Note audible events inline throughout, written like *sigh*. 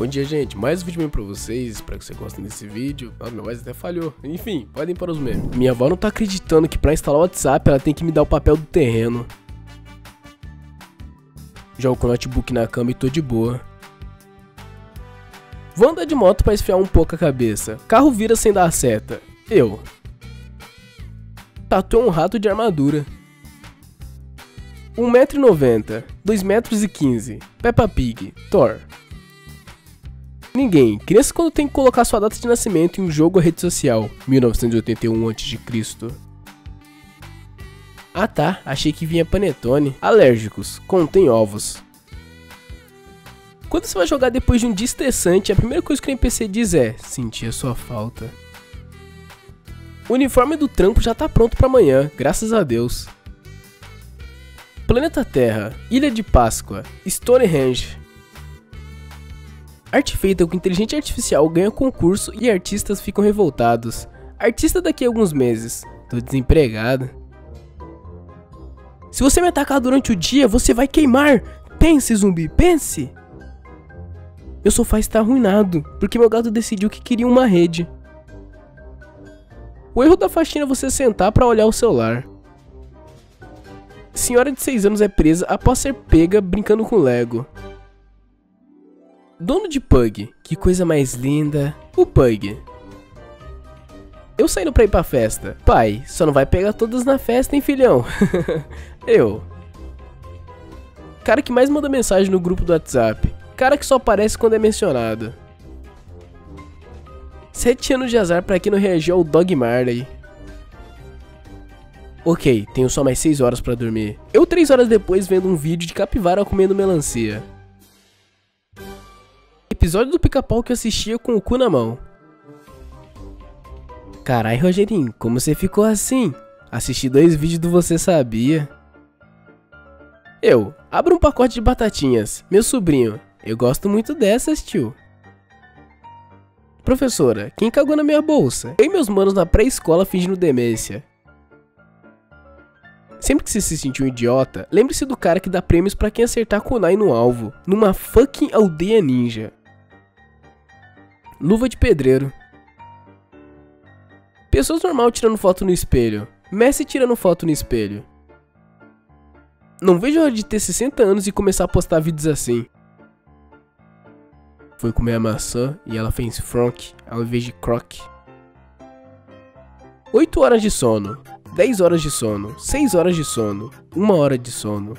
Bom dia, gente. Mais um vídeo mesmo pra vocês. Espero que vocês gostem desse vídeo. Ah, meu voz até falhou. Enfim, podem para os memes. Minha avó não tá acreditando que pra instalar o WhatsApp ela tem que me dar o papel do terreno. Jogo com o notebook na cama e tô de boa. Vou andar de moto pra esfriar um pouco a cabeça. Carro vira sem dar seta. Eu. Tatu é um rato de armadura. 1,90m, 2,15m, Peppa Pig, Thor. Ninguém. Criança quando tem que colocar sua data de nascimento em um jogo ou rede social. 1981 a.C. Ah tá, achei que vinha panetone. Alérgicos. Contém ovos. Quando você vai jogar depois de um dia estressante, a primeira coisa que o NPC diz é sentir a sua falta. O uniforme do trampo já tá pronto para amanhã, graças a Deus. Planeta Terra, Ilha de Páscoa, Stonehenge, Arte feita com inteligência artificial ganha concurso e artistas ficam revoltados. Artista daqui a alguns meses. Tô desempregado. Se você me atacar durante o dia, você vai queimar. Pense, zumbi, pense. Meu sofá está arruinado, porque meu gato decidiu que queria uma rede. O erro da faxina é você sentar para olhar o celular. Senhora de 6 anos é presa após ser pega brincando com Lego. Dono de Pug, que coisa mais linda. O Pug. Eu saindo pra ir pra festa. Pai, só não vai pegar todas na festa, hein, filhão? *laughs* eu. Cara que mais manda mensagem no grupo do WhatsApp. Cara que só aparece quando é mencionado. Sete anos de azar pra quem não reagiu ao Dog Marley. Ok, tenho só mais 6 horas para dormir. Eu 3 horas depois vendo um vídeo de capivara comendo melancia episódio do pica-pau que eu assistia com o cu na mão. Carai, Rogerinho, como você ficou assim? Assisti dois vídeos do Você Sabia. Eu, abro um pacote de batatinhas. Meu sobrinho, eu gosto muito dessas, tio. Professora, quem cagou na minha bolsa? Eu e meus manos na pré-escola fingindo demência. Sempre que você se sentir um idiota, lembre-se do cara que dá prêmios para quem acertar kunai no alvo, numa fucking aldeia ninja. Luva de pedreiro. Pessoas normal tirando foto no espelho. Messi tirando foto no espelho. Não vejo a hora de ter 60 anos e começar a postar vídeos assim. Foi comer a maçã e ela fez fronk ao invés de croc. 8 horas de sono, 10 horas de sono, 6 horas de sono, 1 hora de sono.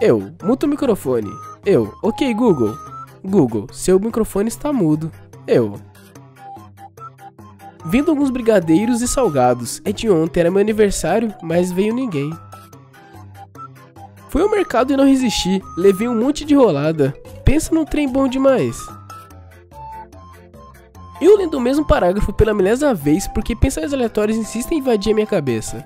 Eu, muto o microfone. Eu, ok Google, Google, seu microfone está mudo. Eu. Vindo alguns brigadeiros e salgados. É de ontem, era meu aniversário, mas veio ninguém. Fui ao mercado e não resisti. Levei um monte de rolada. Pensa num trem bom demais. Eu lendo o mesmo parágrafo pela milésima vez porque pensamentos aleatórios insistem em invadir a minha cabeça.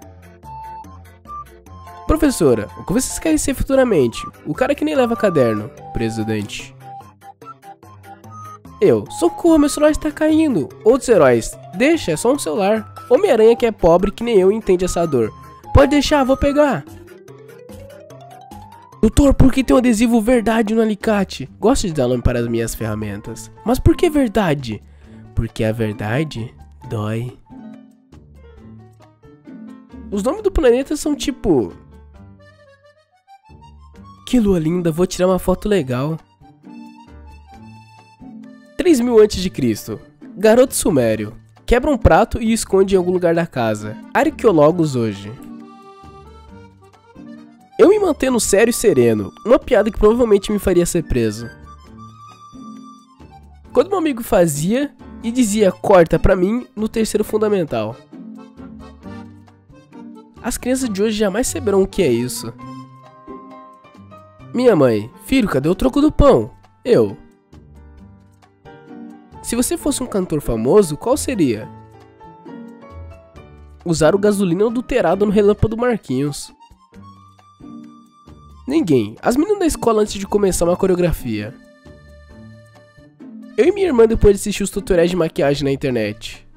Professora, o que vocês querem ser futuramente? O cara que nem leva caderno. Presidente. Eu, socorro, meu celular está caindo. Outros heróis, deixa, é só um celular. Homem-Aranha que é pobre que nem eu entende essa dor. Pode deixar, vou pegar. Doutor, por que tem um adesivo verdade no alicate? Gosto de dar nome para as minhas ferramentas. Mas por que verdade? Porque a verdade dói. Os nomes do planeta são tipo... Que lua linda, vou tirar uma foto legal. 3000 a.C. Garoto sumério. Quebra um prato e esconde em algum lugar da casa. Arqueólogos hoje. Eu me mantendo sério e sereno. Uma piada que provavelmente me faria ser preso. Quando meu amigo fazia e dizia corta pra mim no terceiro fundamental. As crianças de hoje jamais saberão o que é isso. Minha mãe, filho, cadê o troco do pão? Eu, se você fosse um cantor famoso, qual seria? Usar o gasolina adulterado no relâmpago do Marquinhos. Ninguém. As meninas da escola antes de começar uma coreografia. Eu e minha irmã depois de assistir os tutoriais de maquiagem na internet.